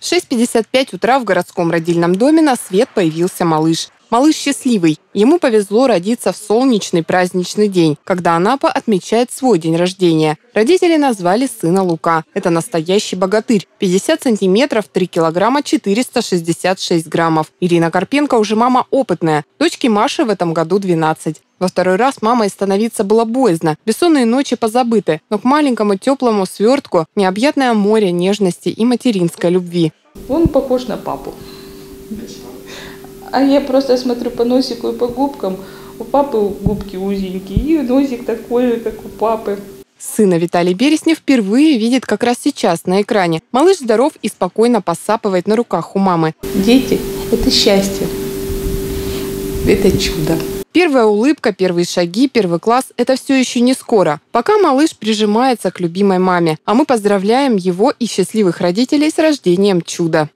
В 6.55 утра в городском родильном доме на свет появился малыш. Малыш счастливый. Ему повезло родиться в солнечный праздничный день, когда Анапа отмечает свой день рождения. Родители назвали сына Лука. Это настоящий богатырь. 50 сантиметров, 3 килограмма, 466 граммов. Ирина Карпенко уже мама опытная. Дочке Маше в этом году 12. Во второй раз мамой становиться было боязно. Бессонные ночи позабыты. Но к маленькому теплому свертку необъятное море нежности и материнской любви. Он похож на папу. А я просто смотрю по носику и по губкам. У папы губки узенькие, и носик такой же, как у папы. Сына Виталий Береснев впервые видит как раз сейчас на экране. Малыш здоров и спокойно посапывает на руках у мамы. Дети – это счастье. Это чудо. Первая улыбка, первые шаги, первый класс – это все еще не скоро. Пока малыш прижимается к любимой маме. А мы поздравляем его и счастливых родителей с рождением чуда.